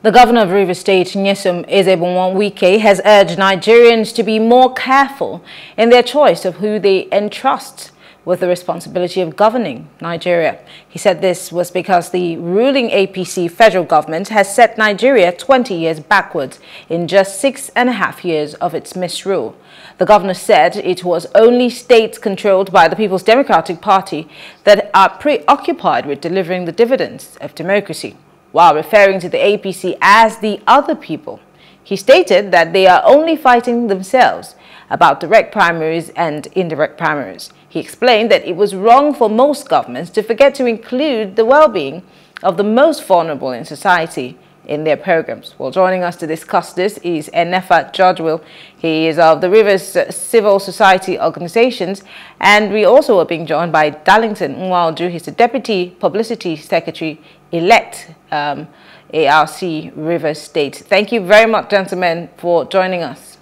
The governor of Rivers State, Nyesom Ezebunwan-Wike, has urged Nigerians to be more careful in their choice of who they entrust with the responsibility of governing Nigeria. He said this was because the ruling APC federal government has set Nigeria 20 years backwards in just six and a half years of its misrule. The governor said it was only states controlled by the People's Democratic Party that are preoccupied with delivering the dividends of democracy while referring to the APC as the other people. He stated that they are only fighting themselves about direct primaries and indirect primaries. He explained that it was wrong for most governments to forget to include the well-being of the most vulnerable in society in their programs. Well, joining us to discuss this is Enefaa Georgewill. He is of the Rivers Civil Society Organizations, and we also are being joined by Darlington Nwauju. He's the Deputy Publicity Secretary elect um, APC Rivers State. Thank you very much, gentlemen, for joining us.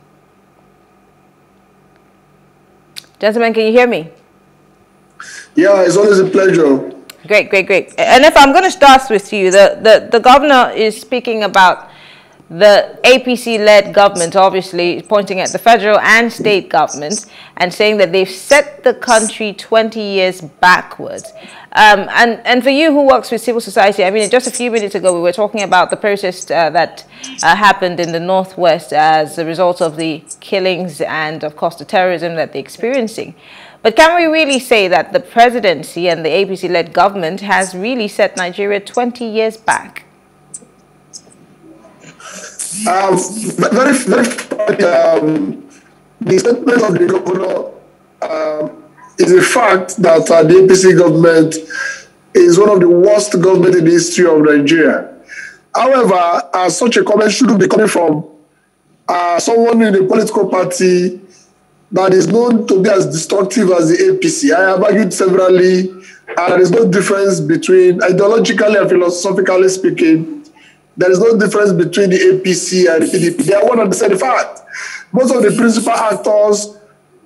Gentlemen, can you hear me? Yeah, it's always a pleasure. Great, great, great. And if I'm going to start with you, the, the, the governor is speaking about the APC-led government, obviously pointing at the federal and state governments and saying that they've set the country 20 years backwards. Um, and, and for you who works with civil society, I mean, just a few minutes ago, we were talking about the protest uh, that uh, happened in the Northwest as a result of the killings and, of course, the terrorism that they're experiencing. But can we really say that the presidency and the APC-led government has really set Nigeria 20 years back? Um, very, very, um, the statement of the governor um, is a fact that uh, the APC government is one of the worst government in the history of Nigeria. However, uh, such a comment shouldn't be coming from uh, someone in a political party that is known to be as destructive as the APC. I have argued severally, and there is no difference between, ideologically and philosophically speaking, there is no difference between the APC and the PDP. They are one and the same. In fact, most of the principal actors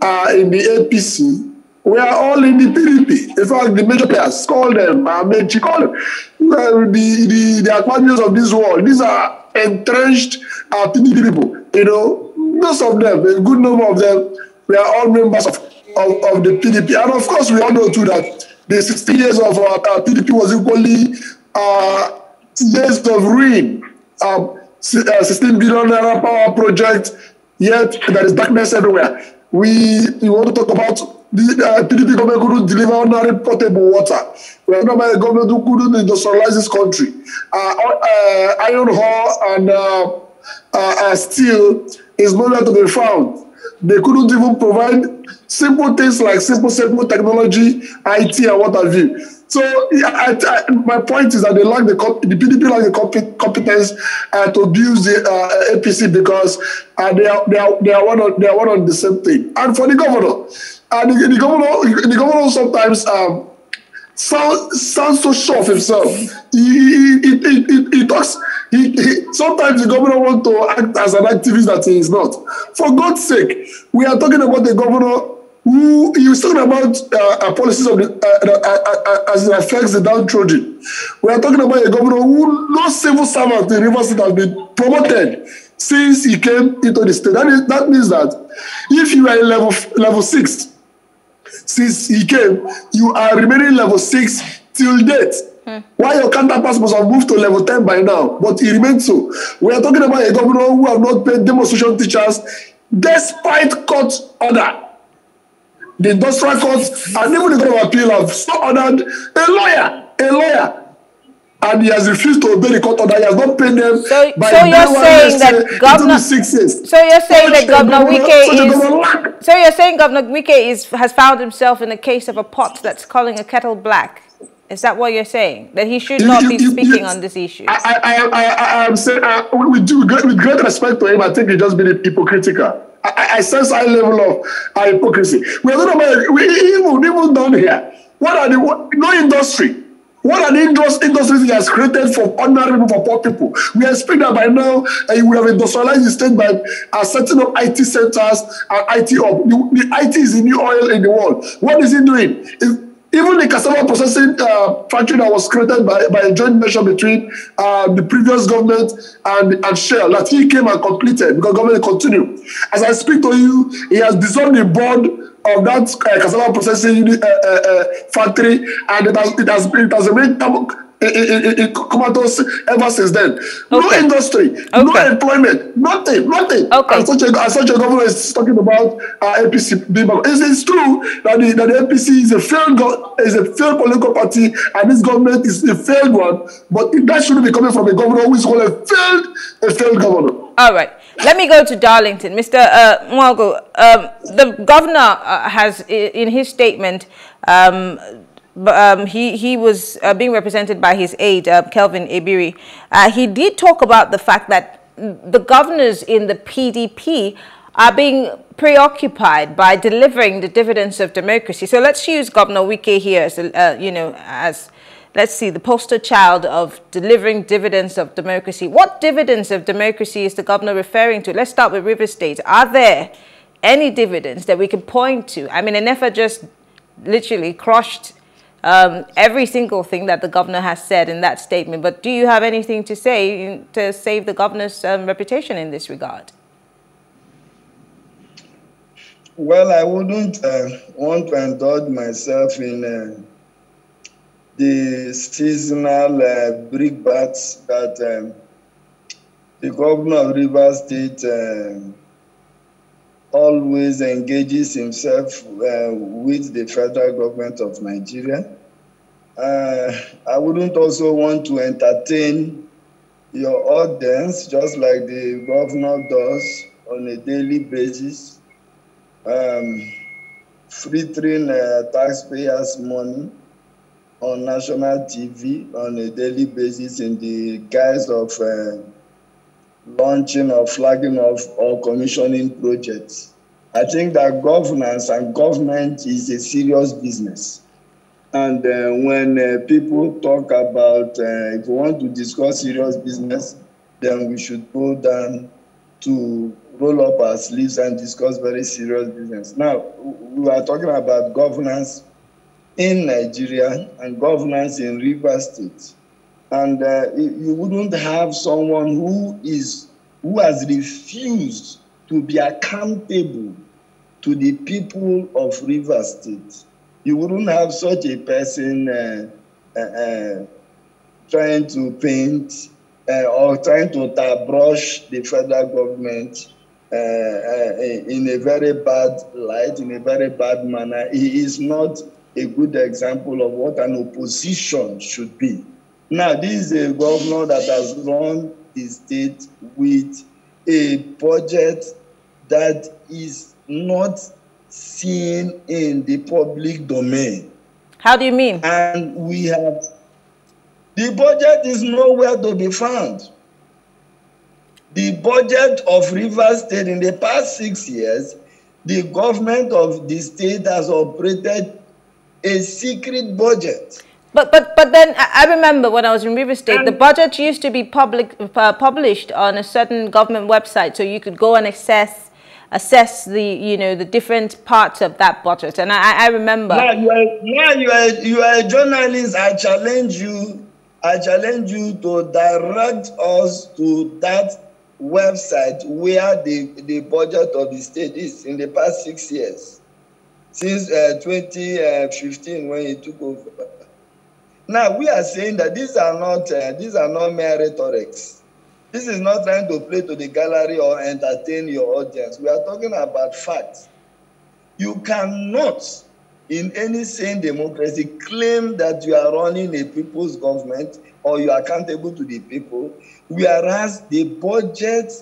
are in the APC. We are all in the PDP. In fact, the major players, call them, Amaechi, call them, uh, the, the, the Aquarius of this world. These are entrenched uh, PDP people. You know, most of them, a good number of them, we are all members of, of, of the PDP. And of course, we all know too that the 60 years of our, uh, PDP was equally uh, years of ruin. Um, uh, 16 billion naira power project, yet there is darkness everywhere. We, we want to talk about the uh, PDP government couldn't deliver ordinary potable water. We are not by a government who couldn't industrialize this country. Uh, uh, iron ore and uh, uh, uh, steel is nowhere to be found. They couldn't even provide simple things like simple, simple technology, IT, and what have you. So I, I, my point is that they lack the the PDP lack the competence uh, to abuse the uh, APC because uh, they are they are they are one on they are one on the same thing. And for the governor, uh, the, the governor the governor sometimes um, sounds sounds so sure of himself. He he, he, he, he talks. He, he, sometimes the governor wants to act as an activist that he is not. For God's sake, we are talking about the governor who he was talking about uh, policies of the, uh, uh, uh, as it affects the downtrodden. We are talking about a governor who no civil servant in Rivers State has been promoted since he came into the state. That, is, that means that if you are in level level six since he came, you are remaining level six till date. Hmm. Why your counterparts must have moved to level 10 by now, but he remains so. We are talking about a governor who have not paid demonstration teachers despite court order. The industrial court and even the court of appeal have so ordered a lawyer, a lawyer and he has refused to obey the court order. He has not paid them. So, by so you're saying that Governor. Six years. So you're saying that Governor Wike is. So you're saying Governor Wike is has found himself in a case of a pot that's calling a kettle black. Is that what you're saying? That he should not you, be speaking you, on this issue? I, I, I, I, am saying, uh, with, with, with great respect to him, I think he's just being hypocritical. I, I sense high level of hypocrisy. We're talking about we, even, even down here. What are the, what, no industry what an industries, he has created for ordinary people, for poor people. We expect that by now uh, we have industrialized the state by uh, setting up IT centers and IT up. The, the IT is the new oil in the world. What is he doing? Is even the cassava processing uh, factory that was created by, by a joint venture between uh, the previous government and, and Shell that he came and completed because government continued. As I speak to you, he has dissolved the board of that uh, cassava processing uh, uh, uh, factory and it has, it has, it has remained ever since then. Okay. No industry, okay. no employment, nothing, nothing. Okay. And such a, and such a government is talking about uh, APC. It's, it's true that the, that the APC is a failed go- is a failed political party and this government is a failed one, but that shouldn't be coming from a governor who is called a failed, a failed governor. All right. Let me go to Darlington. Mr. Uh, Nwauju, um, the governor uh, has, in his statement, um, um, he, he was uh, being represented by his aide, uh, Kelvin Ebiri. Uh, he did talk about the fact that the governors in the PDP are being preoccupied by delivering the dividends of democracy. So let's use Governor Wike here as, uh, you know, as, let's see, the poster child of delivering dividends of democracy. What dividends of democracy is the governor referring to? Let's start with River State. Are there any dividends that we can point to? I mean, NEFA just literally crushed um, every single thing that the governor has said in that statement. But do you have anything to say to save the governor's um, reputation in this regard? Well, I wouldn't uh, want to indulge myself in uh, the seasonal uh, brickbats that um, the governor of Rivers State um, always engages himself uh, with the federal government of Nigeria. Uh, I wouldn't also want to entertain your audience just like the governor does on a daily basis, um, frittering uh, taxpayers' money on national TV on a daily basis in the guise of uh, launching or flagging off or commissioning projects. I think that governance and government is a serious business. And uh, when uh, people talk about, uh, if we want to discuss serious business, then we should go down to roll up our sleeves and discuss very serious business. Now, we are talking about governance in Nigeria and governance in River State and uh, you wouldn't have someone who is who has refused to be accountable to the people of River State. You wouldn't have such a person uh, uh, uh trying to paint uh, or trying to brush the federal government uh, in a very bad light, in a very bad manner. He is not a good example of what an opposition should be. Now, this is a governor that has run the state with a budget that is not seen in the public domain. How do you mean? And we have the budget is nowhere to be found. The budget of Rivers State in the past six years, the government of the state has operated a secret budget. But but but then I remember when I was in River State, the budget used to be public uh, published on a certain government website, so you could go and assess assess the you know the different parts of that budget. And I, I remember. Now you are now you are you are a journalist. I challenge you. I challenge you to direct us to that website where the the budget of the state is in the past six years, since uh, 2015 when he took over. Now we are saying that these are not uh, these are not mere rhetorics. This is not trying to play to the gallery or entertain your audience. We are talking about facts. You cannot, in any sane democracy, claim that you are running a people's government or you are accountable to the people, whereas the budget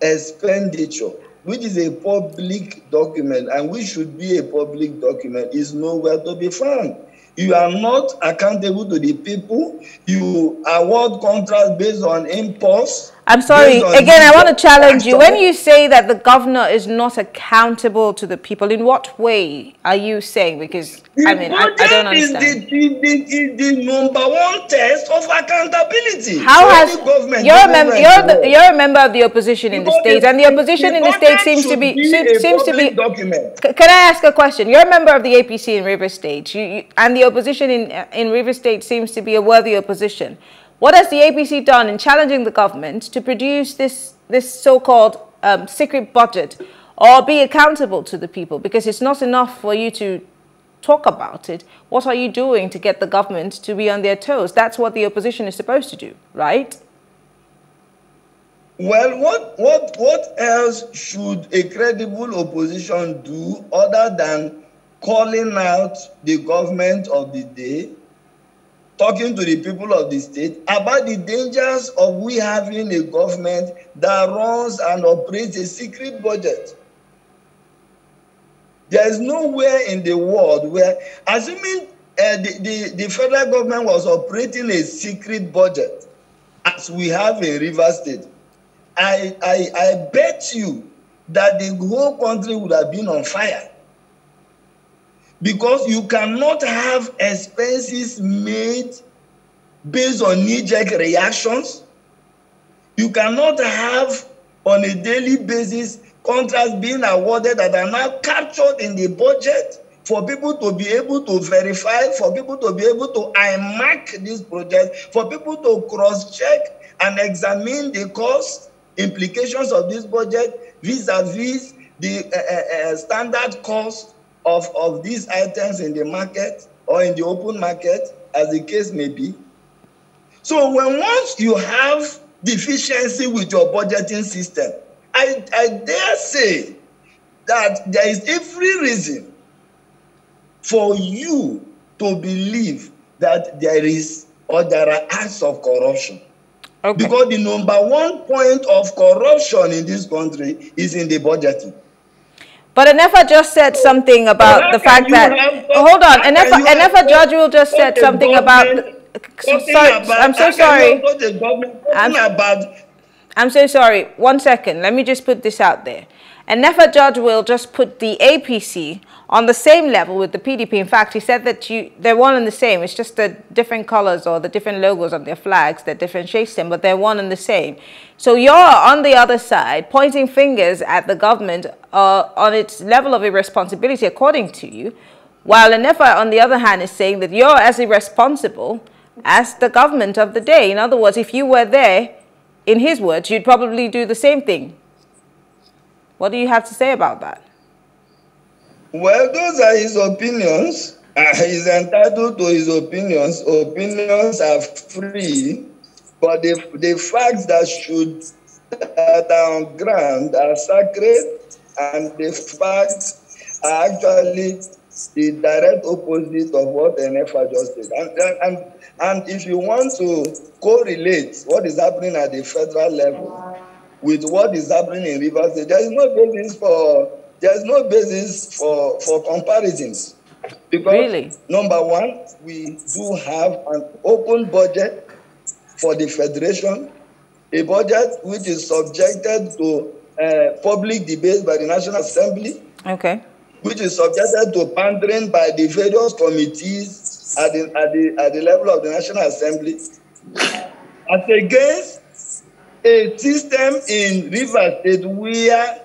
expenditure, which is a public document and which should be a public document, is nowhere to be found. You are not accountable to the people. You award contracts based on impulse. I'm sorry. Again, I want to challenge you. When you say that the governor is not accountable to the people, in what way are you saying? Because I mean, I, I, don't understand. Is the, the, the, number one test of accountability. How has you're a, mem- you're, the, you're a member of the opposition in the state, and the opposition in the state seems to be, seems to be. Document. Can I ask a question? You're a member of the APC in River State, you, you, and the opposition in in River State seems to be a worthy opposition. What has the APC done in challenging the government to produce this, this so-called um, secret budget or be accountable to the people? Because it's not enough for you to talk about it. What are you doing to get the government to be on their toes? That's what the opposition is supposed to do, right? Well, what, what, what else should a credible opposition do other than calling out the government of the day talking to the people of the state about the dangers of we having a government that runs and operates a secret budget. There is nowhere in the world where, assuming uh, the, the, the federal government was operating a secret budget, as we have in River State, I, I, I bet you that the whole country would have been on fire because you cannot have expenses made based on knee-jerk reactions. You cannot have on a daily basis contracts being awarded that are now captured in the budget for people to be able to verify, for people to be able to mark this project, for people to cross-check and examine the cost implications of this budget vis-a-vis -vis the uh, uh, standard cost of, of these items in the market or in the open market, as the case may be. So when once you have deficiency with your budgeting system, I, I dare say that there is every reason for you to believe that there is or there are acts of corruption. Okay. Because the number one point of corruption in this country is in the budgeting. But Enefaa just said something about the fact that. hold on, Enefaa, Enefaa Judge just said something about. sorry, I'm so sorry. I'm, I'm so sorry. One second. Let me just put this out there. Enefaa Judge will just put the APC on the same level with the PDP. In fact, he said that you they're one and the same. It's just the different colors or the different logos on their flags that differentiates them, but they're one and the same. So you're on the other side pointing fingers at the government uh, on its level of irresponsibility, according to you, while Enefaa, on the other hand, is saying that you're as irresponsible as the government of the day. In other words, if you were there, in his words, you'd probably do the same thing. What do you have to say about that? Well, those are his opinions. Uh, he's entitled to his opinions. Opinions are free, but the, the facts that should that are on ground are sacred, and the facts are actually the direct opposite of what Enefaa just did. And, and, and, and if you want to correlate what is happening at the federal level with what is happening in Rivers State, there is no basis for there's no basis for, for comparisons. Because really? number one, we do have an open budget for the federation, a budget which is subjected to uh, public debate by the National Assembly. Okay. Which is subjected to pandering by the various committees at the, at the, at the level of the National Assembly. As against a system in River State where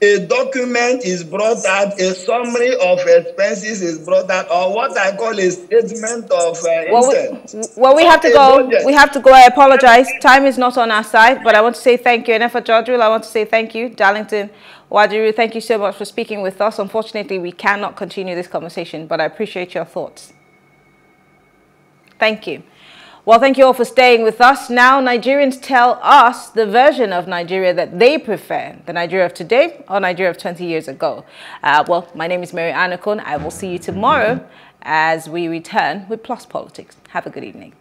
a document is brought out, a summary of expenses is brought out, or what I call a statement of uh, well, we, well, we have to go. Budget. We have to go. I apologize. Time is not on our side, but I want to say thank you. And for Georgial, I want to say thank you. Darlington Nwauju, thank you so much for speaking with us. Unfortunately, we cannot continue this conversation, but I appreciate your thoughts. Thank you. Well, thank you all for staying with us. Now, Nigerians tell us the version of Nigeria that they prefer, the Nigeria of today or Nigeria of 20 years ago. Uh, well, my name is Mary Anakon. I will see you tomorrow as we return with Plus Politics. Have a good evening.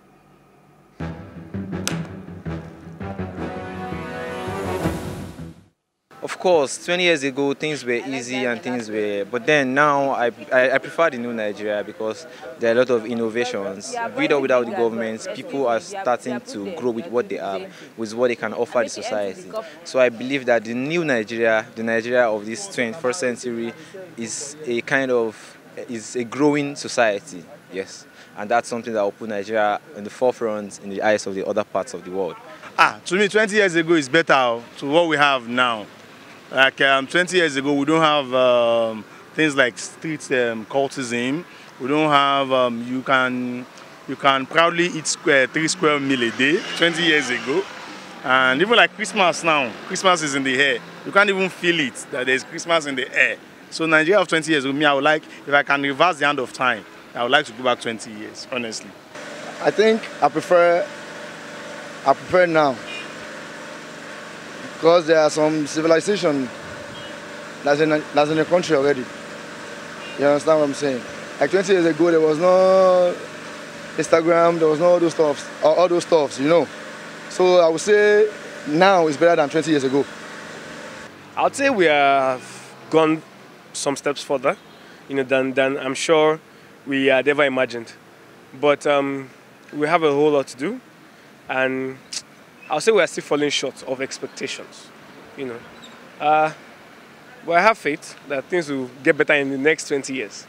Of course, 20 years ago things were easy and things were, but then now I, I, I, prefer the new Nigeria because there are a lot of innovations. With or without the government, people are starting to grow with what they have, with what they can offer the society. So I believe that the new Nigeria, the Nigeria of this 21st century, is a kind of is a growing society. Yes, and that's something that will put Nigeria in the forefront in the eyes of the other parts of the world. Ah, to me, 20 years ago is better to what we have now. Like um, 20 years ago, we don't have um, things like street um, cultism. We don't have um, you can you can proudly eat square, three square meal a day. 20 years ago, and even like Christmas now, Christmas is in the air. You can't even feel it that there's Christmas in the air. So Nigeria of 20 years with me, I would like if I can reverse the hand of time, I would like to go back 20 years. Honestly, I think I prefer I prefer now because there are some civilization that's in, that's in the country already. You understand what I'm saying? Like 20 years ago, there was no Instagram, there was no all those stuffs, all those stuffs, you know. So I would say now is better than 20 years ago. I would say we have gone some steps further, you know, than, than I'm sure we had ever imagined. But um, we have a whole lot to do, and I'll say we are still falling short of expectations. You know, uh, but I have faith that things will get better in the next 20 years.